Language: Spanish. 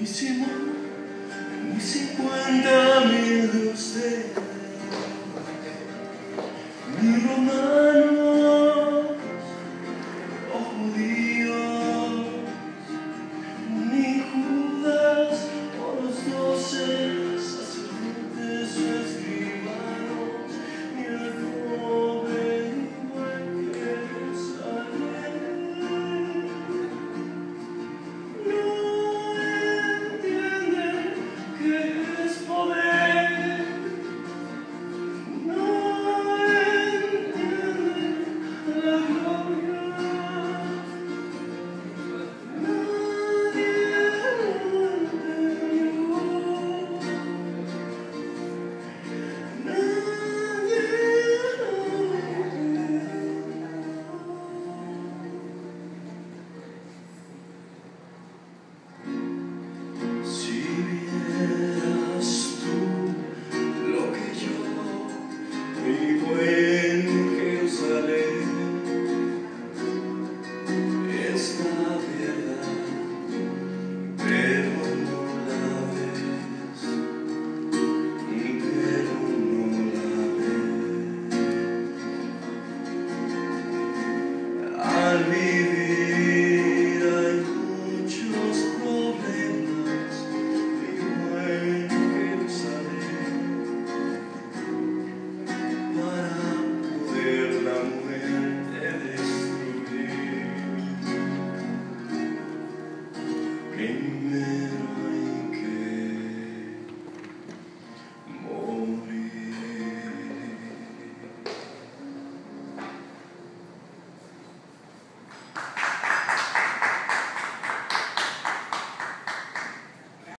Mismísimo, ni cincuenta mil de ustedes, ni romanos believe